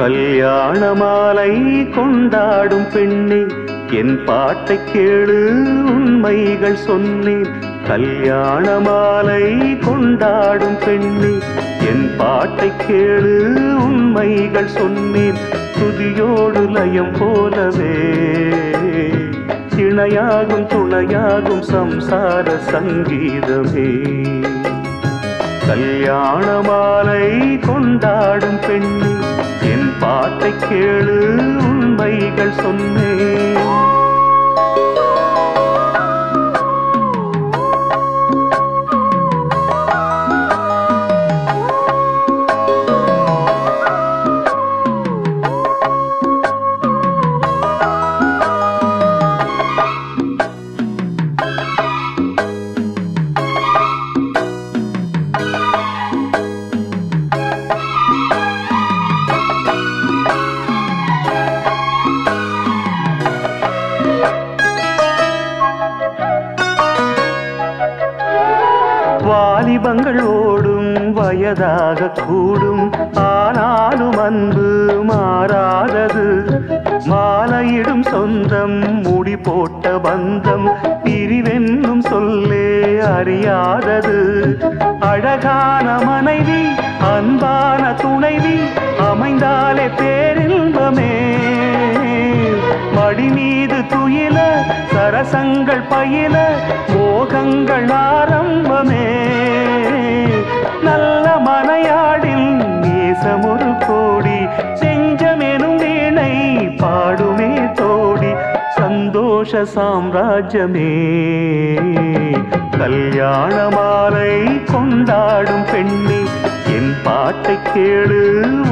கல்யாண மாலை கொண்டாடும் பெண்ணே என் பாட்டை கேளு உண்மைகள் சொன்னேன். கல்யாண மாலை கொண்டாடும் பெண்ணே என் பாட்டை கேளு உண்மைகள் சொன்னேன். துதியோடு லயம் போலவே இணையாகும் துணையாகும் சம்சார சங்கீதமே. கல்யாண மாலை கொண்டாடும் பெண்ணே பாட்டை கேளு உண்மைகள் சொன்னேன். வயதாக கூடும். ஆனாலும் அன்பு மாறாதது. மாலையிடும் சொந்தம் முடி போட்ட பந்தம் பிரிவென்னும் சொல்லே அறியாதது. அழகான மனைவி அன்பான துணைவி அமைந்தாலே பேரின்பமே. மடி மீது துயில சரசங்கள் பயில மோகங்கள் ஆரம்பமே. தேசம் ஒரு கோடி செஞ்சம் எனும் வீணை பாடுமே தோடி சந்தோஷ சாம்ராஜ்யமே. கல்யாண மாலை கொண்டாடும் பெண்ணே என் பாட்டை கேளு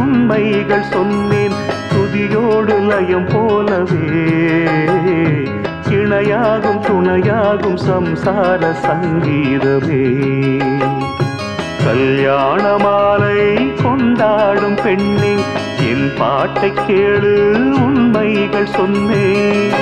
உண்மைகள் சொன்னேன் துதியோடு லயம் போலவே. இணையாகும் துணையாகும் சம்சார சங்கீதமே. கல்யாண மாலை கொண்டாடும் பெண்ணே என் பாட்டை கேளு உண்மைகள் சொன்னேன்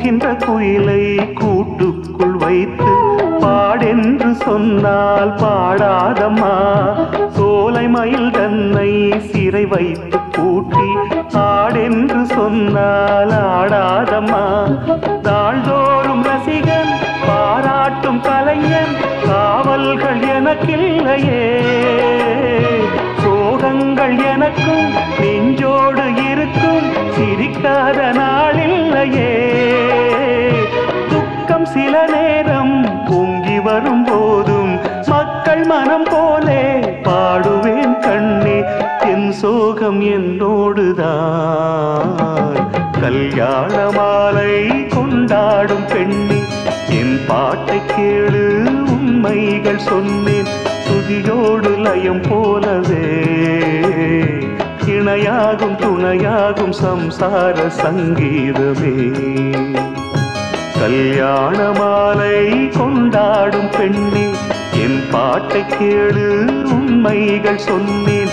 கூகின்ற குயிலை கூட்டுக்குள் வைத்து பாடென்று சொன்னால் பாடாதம்மா. சோலை மயில் தன்னை சிறை வைத்து பூட்டி ஆடென்று சொன்னால் ஆடாதம்மா. தாழ்தோறும் ரசிகன் பாராட்டும் கலைஞன் காவல்கள் எனக்கில்லையே. துன்பம் சில நேரம் பொங்கி வரும் போதும் மக்கள் மனம் போலே பாடுவேன் கண்ணே என் சோகம் என்னோடுதான் கல்யாண மாலை கொண்டாடும் பெண்ணே என் பாட்டை கேளு உண்மைகள் சொன்னேன் துதியோடு லயம் போலவே. இணையாகும் துணையாகும் சம்சார சங்கீதமே. கல்யாண மாலை கொண்டாடும் பெண்ணே என் பாட்டை கேளு உண்மைகள் சொன்னேன்.